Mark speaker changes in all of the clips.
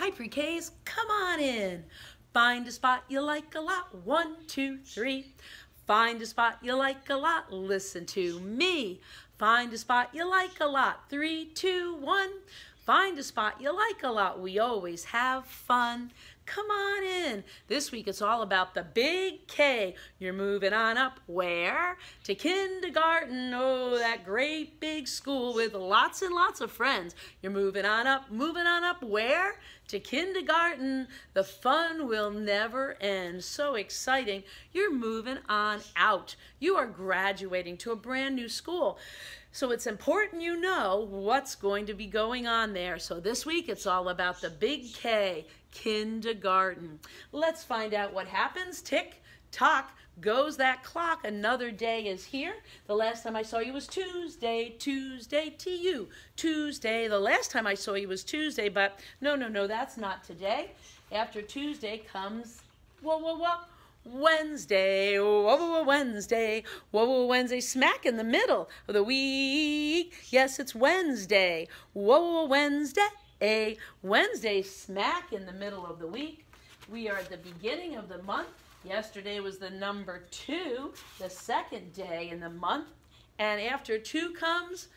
Speaker 1: Hi, pre-Ks, come on in. Find a spot you like a lot. One, two, three. Find a spot you like a lot. Listen to me. Find a spot you like a lot. Three, two, one. Find a spot you like a lot. We always have fun. Come on in. This week it's all about the big K. You're moving on up where? To kindergarten. Oh, that great big school with lots and lots of friends. You're moving on up, moving on up where? To kindergarten. The fun will never end. So exciting. You're moving on out. You are graduating to a brand new school. So it's important you know what's going to be going on there. So this week it's all about the big K, kindergarten. Let's find out what happens. Tick, tock, goes that clock. Another day is here. The last time I saw you was Tuesday, Tuesday, T-U, Tuesday. The last time I saw you was Tuesday, but no, no, no, that's not today. After Tuesday comes, whoa, whoa, whoa, Wednesday, whoa, Wednesday, whoa, Wednesday, smack in the middle of the week. Yes, it's Wednesday, whoa, Wednesday, a Wednesday, smack in the middle of the week. We are at the beginning of the month. Yesterday was the number two, the second day in the month. And after two comes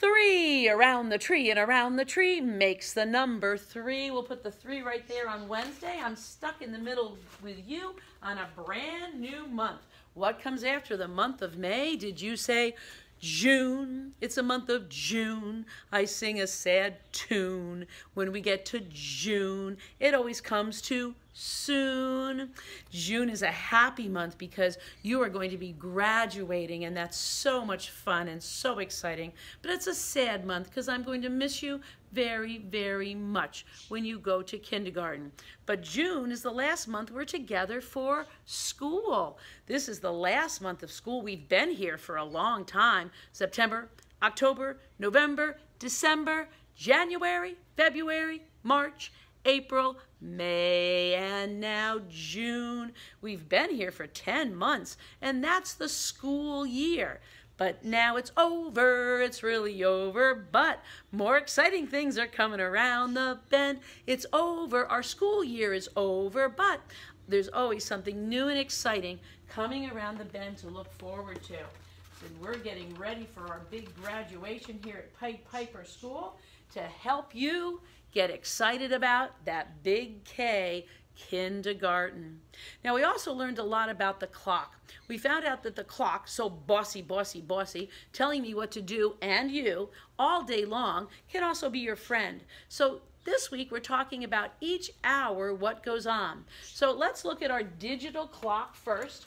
Speaker 1: Three around the tree and around the tree makes the number three. We'll put the three right there on Wednesday. I'm stuck in the middle with you on a brand new month. What comes after the month of May? Did you say June? It's a month of June. I sing a sad tune. When we get to June, it always comes to soon. June is a happy month because you are going to be graduating and that's so much fun and so exciting. But it's a sad month because I'm going to miss you very, very much when you go to kindergarten. But June is the last month we're together for school. This is the last month of school. We've been here for a long time. September, October, November, December, January, February, March, April, May, and now June. We've been here for 10 months, and that's the school year. But now it's over, it's really over, but more exciting things are coming around the bend. It's over, our school year is over, but there's always something new and exciting coming around the bend to look forward to. And we're getting ready for our big graduation here at Piper School to help you get excited about that big K kindergarten. Now, we also learned a lot about the clock. We found out that the clock, so bossy, bossy, bossy, telling me what to do and you all day long, can also be your friend. So this week we're talking about each hour what goes on. So let's look at our digital clock first.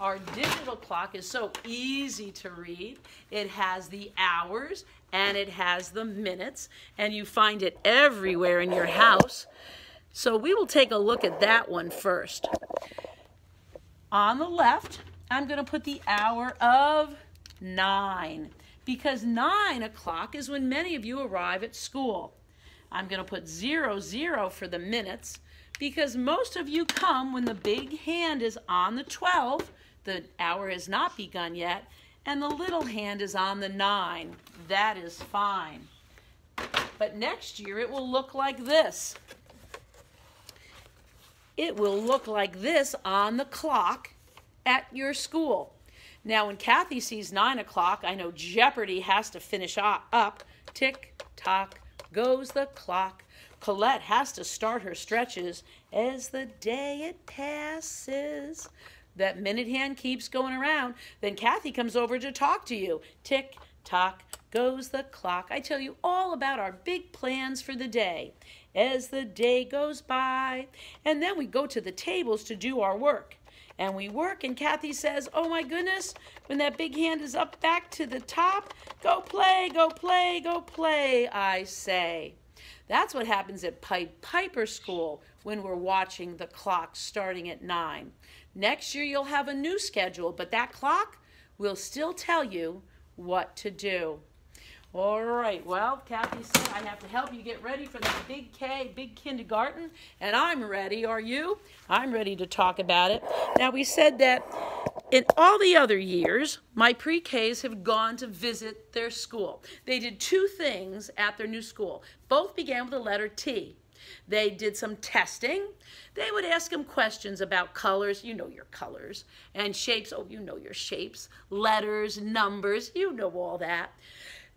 Speaker 1: Our digital clock is so easy to read. It has the hours and it has the minutes and you find it everywhere in your house. So we will take a look at that one first. On the left, I'm going to put the hour of 9 because 9 o'clock is when many of you arrive at school. I'm going to put 00, zero for the minutes because most of you come when the big hand is on the 12, the hour has not begun yet, and the little hand is on the 9. That is fine. But next year it will look like this it will look like this on the clock at your school. Now, when Kathy sees 9 o'clock, I know Jeopardy has to finish up. Tick tock goes the clock. Colette has to start her stretches as the day it passes. That minute hand keeps going around. Then Kathy comes over to talk to you. Tick tock goes the clock. I tell you all about our big plans for the day as the day goes by. And then we go to the tables to do our work. And we work, and Kathy says, Oh my goodness, when that big hand is up back to the top, go play, go play, go play, I say. That's what happens at Pied Piper School when we're watching the clock starting at 9. Next year, you'll have a new schedule, but that clock will still tell you what to do. All right, well, Kathy said I have to help you get ready for the big K, big kindergarten, and I'm ready. Are you? I'm ready to talk about it. Now, we said that in all the other years, my pre-Ks have gone to visit their school. They did two things at their new school. Both began with the letter T. They did some testing. They would ask them questions about colors. You know your colors. And shapes. Oh, you know your shapes. Letters, numbers. You know all that.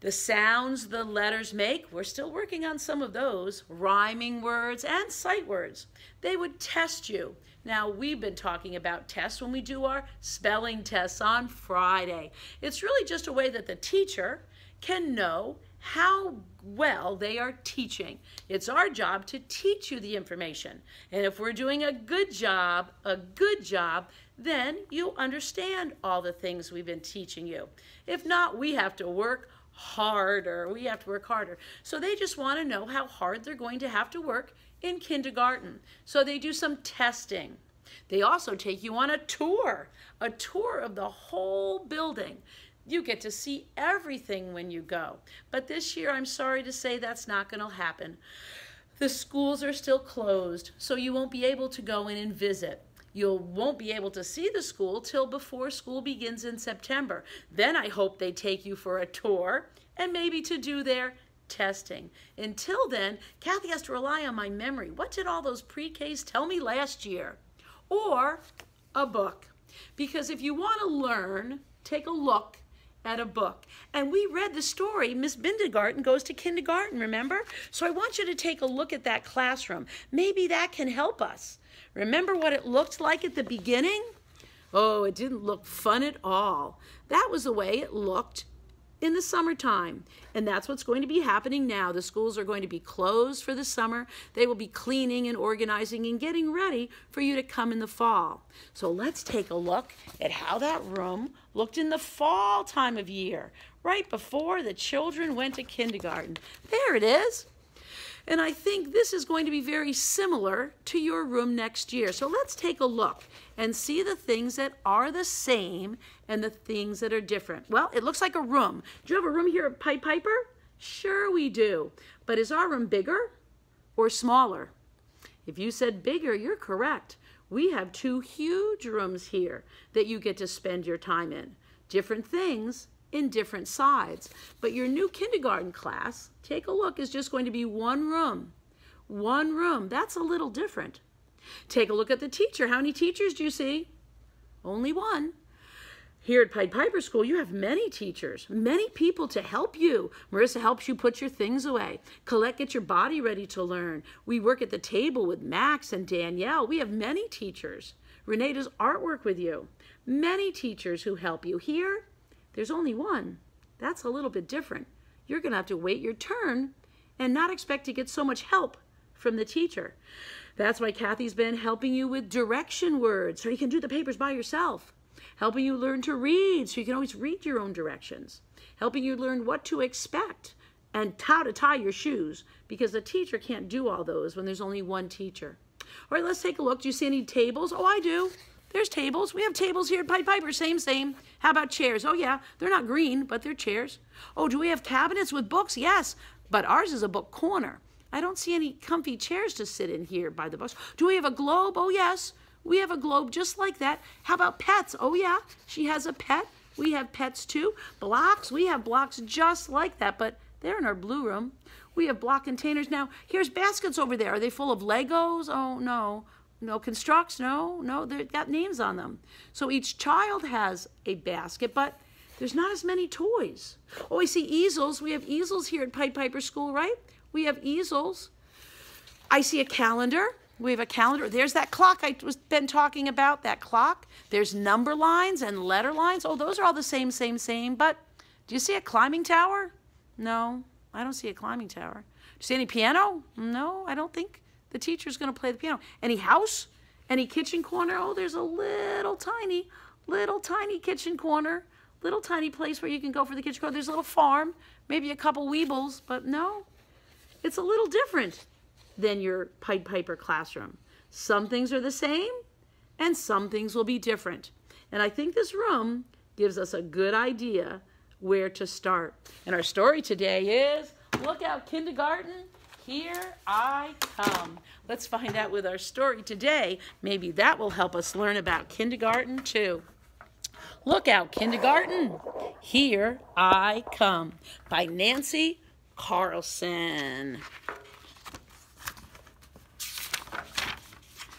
Speaker 1: The sounds the letters make, we're still working on some of those. Rhyming words and sight words. They would test you. Now, we've been talking about tests when we do our spelling tests on Friday. It's really just a way that the teacher can know how well they are teaching. It's our job to teach you the information. And if we're doing a good job, a good job, then you'll understand all the things we've been teaching you. If not, we have to work harder. We have to work harder. So they just want to know how hard they're going to have to work in kindergarten. So they do some testing. They also take you on a tour, a tour of the whole building. You get to see everything when you go. But this year, I'm sorry to say that's not going to happen. The schools are still closed, so you won't be able to go in and visit. You won't be able to see the school till before school begins in September. Then I hope they take you for a tour and maybe to do their testing. Until then, Kathy has to rely on my memory. What did all those pre-Ks tell me last year? Or a book. Because if you want to learn, take a look at a book. And we read the story, Miss Bindergarten goes to kindergarten, remember? So I want you to take a look at that classroom. Maybe that can help us. Remember what it looked like at the beginning? Oh, it didn't look fun at all. That was the way it looked in the summertime. And that's what's going to be happening now. The schools are going to be closed for the summer. They will be cleaning and organizing and getting ready for you to come in the fall. So let's take a look at how that room looked in the fall time of year, right before the children went to kindergarten. There it is. And I think this is going to be very similar to your room next year. So let's take a look and see the things that are the same and the things that are different. Well, it looks like a room. Do you have a room here at Pied Piper? Sure we do. But is our room bigger or smaller? If you said bigger, you're correct. We have two huge rooms here that you get to spend your time in. Different things in different sides. But your new kindergarten class, take a look, is just going to be one room. One room. That's a little different. Take a look at the teacher. How many teachers do you see? Only one. Here at Pied Piper School, you have many teachers, many people to help you. Marissa helps you put your things away. Colette gets your body ready to learn. We work at the table with Max and Danielle. We have many teachers. Renee does artwork with you. Many teachers who help you. Here, there's only one. That's a little bit different. You're going to have to wait your turn and not expect to get so much help from the teacher. That's why Kathy's been helping you with direction words so you can do the papers by yourself helping you learn to read so you can always read your own directions, helping you learn what to expect and how to tie your shoes because the teacher can't do all those when there's only one teacher. All right, let's take a look. Do you see any tables? Oh, I do. There's tables. We have tables here at Pied Piper. Same, same. How about chairs? Oh, yeah. They're not green, but they're chairs. Oh, do we have cabinets with books? Yes. But ours is a book corner. I don't see any comfy chairs to sit in here by the books. Do we have a globe? Oh, yes. We have a globe just like that. How about pets? Oh, yeah, she has a pet. We have pets too. Blocks, we have blocks just like that, but they're in our blue room. We have block containers. Now, here's baskets over there. Are they full of Legos? Oh, no. No constructs? No, no, they've got names on them. So each child has a basket, but there's not as many toys. Oh, I see easels. We have easels here at Pied Piper School, right? We have easels. I see a calendar. We have a calendar. There's that clock I was been talking about, that clock. There's number lines and letter lines. Oh, those are all the same, same, same. But do you see a climbing tower? No, I don't see a climbing tower. Do you see any piano? No, I don't think the teacher's going to play the piano. Any house? Any kitchen corner? Oh, there's a little tiny, little tiny kitchen corner. Little tiny place where you can go for the kitchen corner. There's a little farm, maybe a couple weebles, but no, it's a little different than your Pied Piper classroom. Some things are the same and some things will be different. And I think this room gives us a good idea where to start. And our story today is Look out, kindergarten, here I come. Let's find out with our story today. Maybe that will help us learn about kindergarten too. Look out, kindergarten, here I come by Nancy Carlson.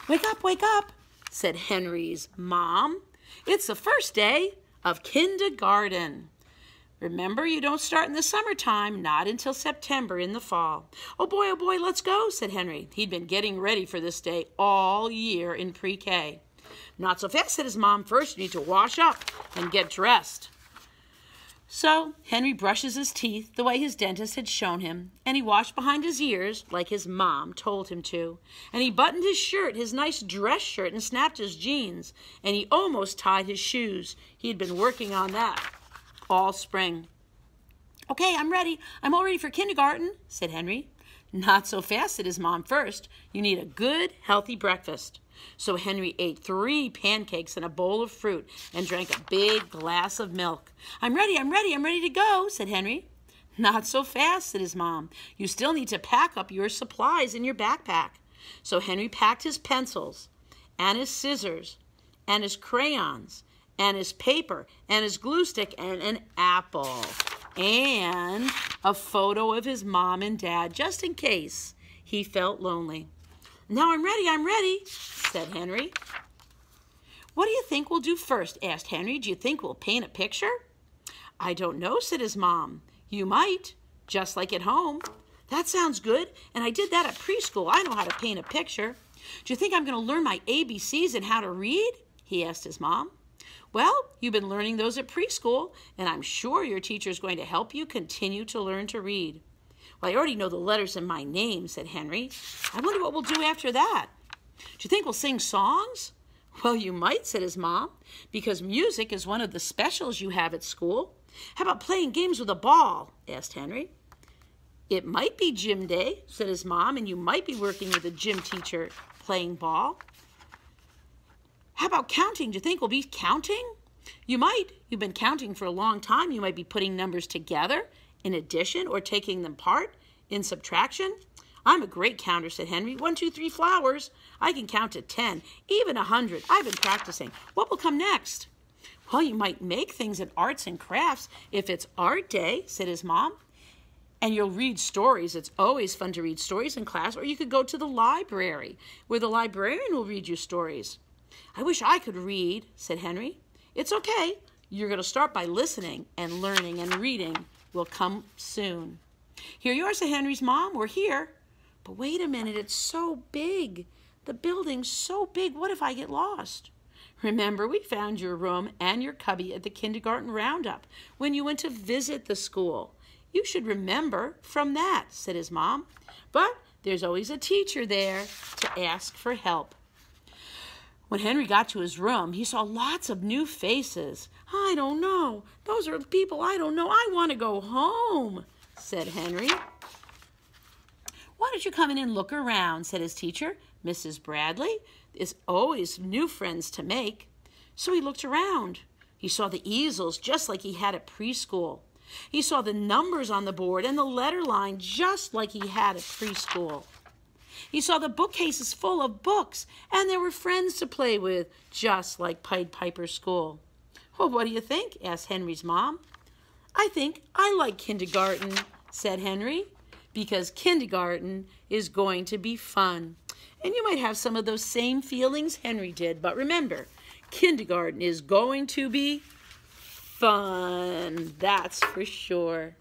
Speaker 1: Wake up, wake up, said Henry's mom. It's the first day of kindergarten. Remember, you don't start in the summertime, not until September in the fall. Oh boy, oh boy, let's go, said Henry. He'd been getting ready for this day all year in pre K. Not so fast, said his mom. First, you need to wash up and get dressed. So Henry brushes his teeth the way his dentist had shown him, and he washed behind his ears like his mom told him to. And he buttoned his shirt, his nice dress shirt, and snapped his jeans, and he almost tied his shoes. He had been working on that all spring. Okay, I'm ready. I'm all ready for kindergarten, said Henry. Not so fast, said his mom. First, you need a good, healthy breakfast. So Henry ate three pancakes and a bowl of fruit and drank a big glass of milk. I'm ready, I'm ready, I'm ready to go, said Henry. Not so fast, said his mom. You still need to pack up your supplies in your backpack. So Henry packed his pencils and his scissors and his crayons and his paper and his glue stick and an apple and a photo of his mom and dad just in case he felt lonely. Now I'm ready, I'm ready, said Henry. What do you think we'll do first? asked Henry. Do you think we'll paint a picture? I don't know, said his mom. You might, just like at home. That sounds good, and I did that at preschool. I know how to paint a picture. Do you think I'm going to learn my ABCs and how to read? He asked his mom. Well, you've been learning those at preschool, and I'm sure your teacher is going to help you continue to learn to read. Well, I already know the letters in my name, said Henry. I wonder what we'll do after that. Do you think we'll sing songs? Well, you might, said his mom, because music is one of the specials you have at school. How about playing games with a ball? asked Henry. It might be gym day, said his mom, and you might be working with a gym teacher playing ball. How about counting? Do you think we'll be counting? You might. You've been counting for a long time. You might be putting numbers together in addition or taking them apart in subtraction. I'm a great counter, said Henry. One, two, three flowers. I can count to ten, even a hundred. I've been practicing. What will come next? Well, you might make things in arts and crafts if it's art day, said his mom. And you'll read stories. It's always fun to read stories in class. Or you could go to the library, where the librarian will read you stories. I wish I could read, said Henry. It's okay. You're going to start by listening, and learning and reading will come soon. Here you are, said Henry's mom. We're here. But wait a minute, it's so big. The building's so big. What if I get lost? Remember, we found your room and your cubby at the kindergarten roundup when you went to visit the school. You should remember from that, said his mom. But there's always a teacher there to ask for help. When Henry got to his room, he saw lots of new faces. I don't know. Those are people I don't know. I want to go home, said Henry. Why don't you come in and look around, said his teacher. Mrs. Bradley is always new friends to make. So he looked around. He saw the easels just like he had at preschool. He saw the numbers on the board and the letter line just like he had at preschool. He saw the bookcases full of books, and there were friends to play with, just like Pied Piper's school. Well, what do you think? asked Henry's mom. I think I like kindergarten, said Henry, because kindergarten is going to be fun. And you might have some of those same feelings Henry did, but remember, kindergarten is going to be fun. That's for sure.